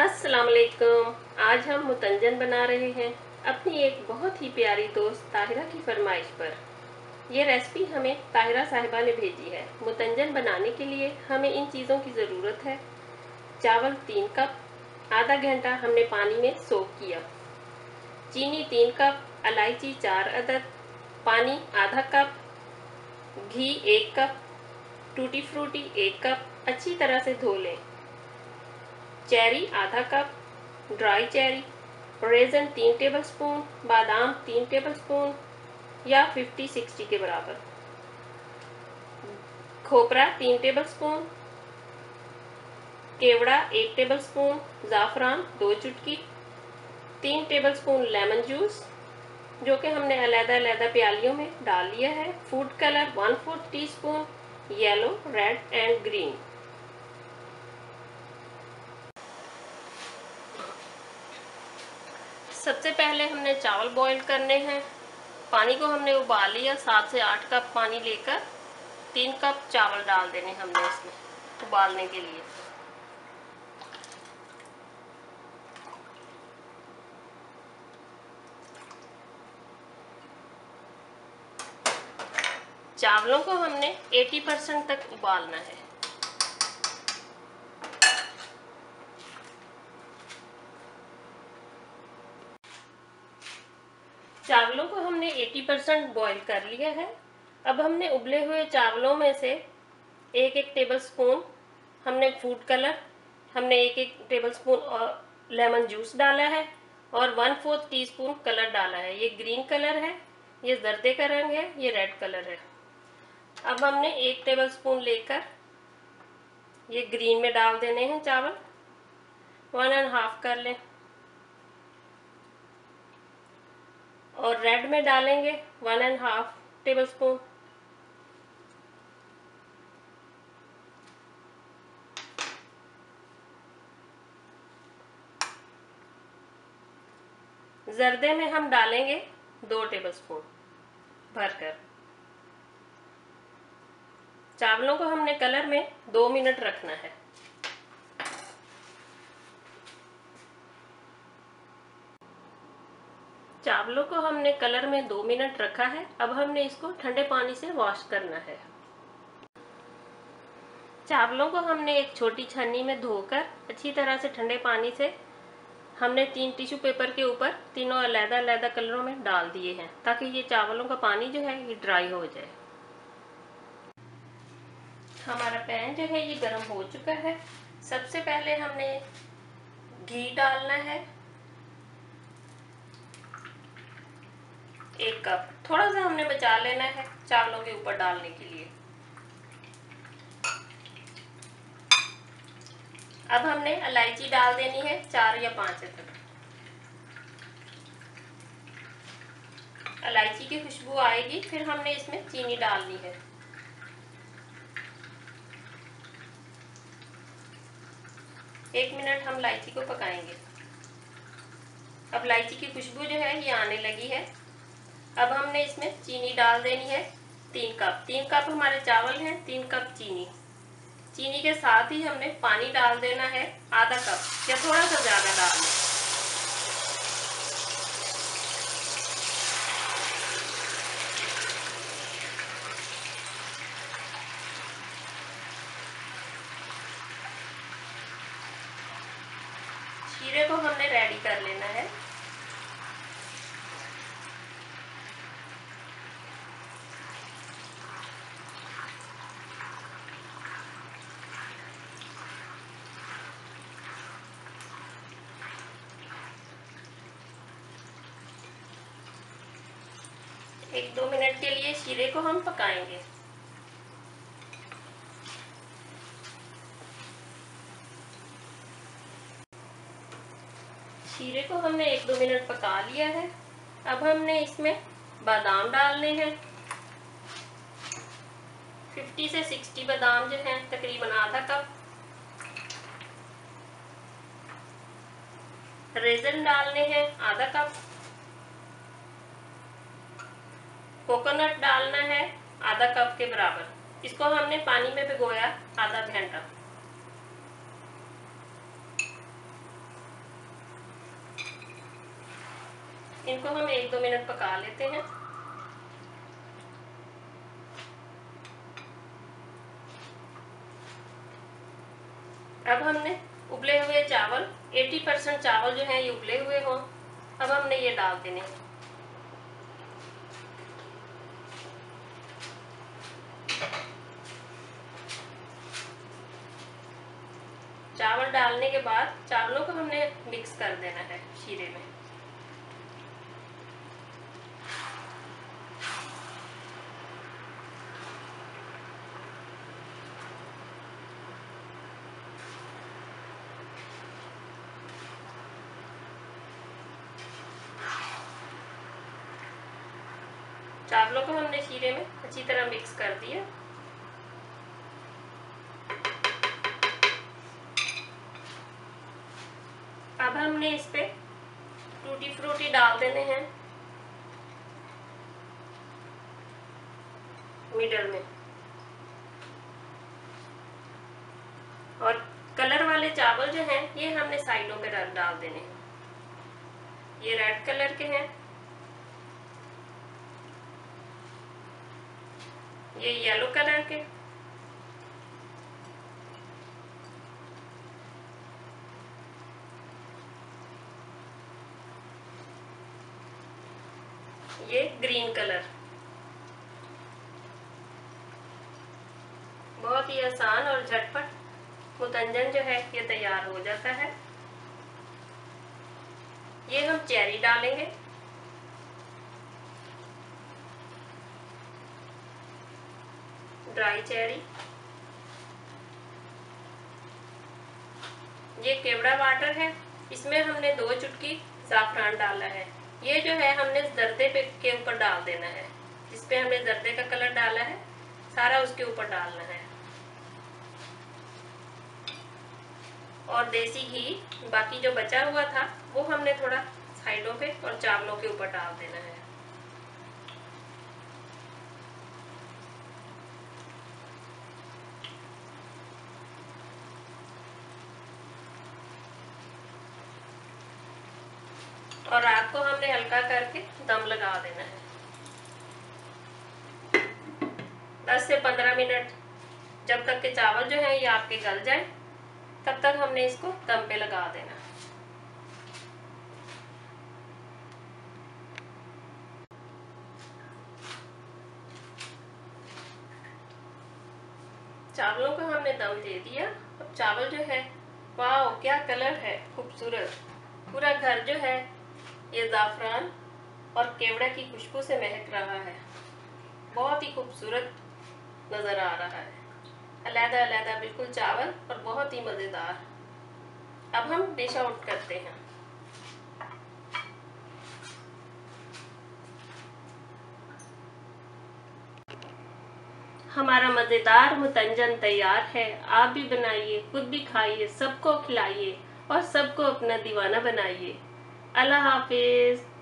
अस्सलाम वालेकुम आज हम मुतंजन बना रहे हैं अपनी एक बहुत ही प्यारी दोस्त ताहिरा की फरमाइश पर। यह रेसिपी हमें ताहिरा साहिबा ने भेजी है। मुतंजन बनाने के लिए हमें इन चीज़ों की ज़रूरत है। चावल तीन कप, आधा घंटा हमने पानी में सोख किया। चीनी तीन कप, इलायची चार अदद, पानी आधा कप, घी एक कप, टूटी फ्रूटी एक कप, अच्छी तरह से धो लें। चेरी, आधा कप ड्राई चेरी, रेजन तीन टेबलस्पून, बादाम तीन टेबलस्पून, या 50-60 के बराबर। खोपरा तीन टेबलस्पून, केवड़ा एक टेबलस्पून, ज़ाफ़रान दो चुटकी, तीन टेबलस्पून लेमन जूस, जो कि हमने अलहदा-अलहदा प्यालियों में डाल लिया है। Food colour one fourth teaspoon yellow red and green सबसे पहले हमने चावल बॉईल करने हैं। पानी को हमने उबाल लिया। सात से आठ कप पानी लेकर तीन कप चावल डाल देने हमने इसमें उबालने के लिए। चावलों को हमने 80 परसेंट तक उबालना है। चावलों को हमने 80 परसेंट बॉयल कर लिया है। अब हमने उबले हुए चावलों में से एक एक टेबल स्पून हमने फ़ूड कलर हमने एक एक टेबल स्पून और लेमन जूस डाला है और one fourth teaspoon colour डाला है। ये ग्रीन कलर है, ये जर्दे का रंग है, ये रेड कलर है। अब हमने एक टेबल स्पून लेकर ये ग्रीन में डाल देने हैं चावल। वन एंड हाफ़ कर लें। और रेड में डालेंगे one and half tablespoon जर्दे में हम डालेंगे दो टेबल स्पून भरकर। चावलों को हमने कलर में दो मिनट रखना है। चावलों को हमने कलर में दो मिनट रखा है। अब हमने इसको ठंडे पानी से वॉश करना है। चावलों को हमने एक छोटी छन्नी में धोकर अच्छी तरह से ठंडे पानी से हमने तीन टिश्यू पेपर के ऊपर तीनों अलहदा अलहदा कलरों में डाल दिए हैं, ताकि ये चावलों का पानी जो है ये ड्राई हो जाए। हमारा पैन जो है ये गर्म हो चुका है। सबसे पहले हमने घी डालना है। एक कप। थोड़ा सा हमने बचा लेना है चावलों के ऊपर डालने के लिए। अब हमने इलायची डाल देनी है चार या पाँच तक इलायची की खुशबू आएगी, फिर हमने इसमें चीनी डालनी है। एक मिनट हम इलायची को पकाएँगे। अब इलायची की खुशबू जो है ये आने लगी है। अब हमने इसमें चीनी डाल देनी है तीन कप। तीन कप हमारे चावल हैं, तीन कप चीनी। चीनी के साथ ही हमने पानी डाल देना है, आधा कप, या थोड़ा सा ज़्यादा डालना शीरे को हमने रेडी कर लेना है। एक दो मिनट के लिए शीरे को हम पकाएँगे। शीरे को हमने एक दो मिनट पका लिया है। अब हमने इसमें बादाम डालने हैं। 50 से 60 बादाम जो हैं, तकरीबन आधा कप। रेजन डालने हैं आधा कप। कोकोनट डालना है आधा कप के बराबर। इसको हमने पानी में भिगोया आधा घंटा। इनको हम एक दो मिनट पका लेते हैं। अब हमने उबले हुए चावल 80 परसेंट चावल जो है ये उबले हुए हों। अब हमने ये डाल देने हैं। चावल डालने के बाद चावलों को हमने मिक्स कर देना है शीरे में। चावलों को हमने शीरे में अच्छी तरह मिक्स कर दिया। हमने इस पे टूटी फ्रूटी डाल देने हैं। मिडल में। और कलर वाले चावल जो हैं, ये हमने साइडों पे डाल देने हैं। ये रेड कलर के हैं। ये येलो कलर के। ये ग्रीन कलर। बहुत ही आसान और झटपट मुतंजन जो है ये तैयार हो जाता है। ये हम चेरी डालेंगे। Dry cherry. ये केवड़ा वाटर है। इसमें हमने दो चुटकी ज़ाफ़रान डाला है। ये जो है, हमने जर्दे पे के ऊपर डाल देना है। जिसपे हमने जर्दे का कलर डाला है, सारा उसके ऊपर डालना है। और देसी घी, बाकी जो बचा हुआ था, वो हमने थोड़ा साइडों पे और चावलों के ऊपर डाल देना है। और रात को हमने हल्का करके दम लगा देना है। 10 से 15 मिनट जब तक के चावल जो है ये आपके गल जाए, तब तक हमने इसको दम पे लगा देना चावलों को हमने दम दे दिया। अब चावल जो है वाह क्या कलर है, खूबसूरत। पूरा घर जो है ये ज़ाफ़रान और केवड़ा की खुशबू से महक रहा है। बहुत ही खूबसूरत नज़र आ रहा है। अलहदा अलहदा, बिल्कुल चावल और बहुत ही मज़ेदार। अब हम डिश आउट करते हैं। हमारा मज़ेदार मुतंजन तैयार है। आप भी बनाइए, खुद भी खाइए, सबको खिलाइए और सबको अपना दीवाना बनाइए। अल्लाह हाफिज़।